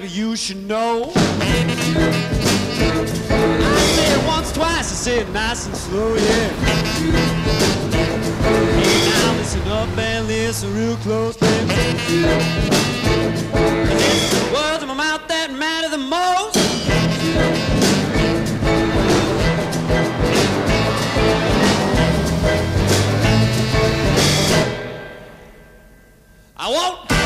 baby, you should know. I say it once, twice, I say it nice and slow, yeah. Hey, now listen up and listen real close. closely. It's the words in my mouth that matter the most. I won't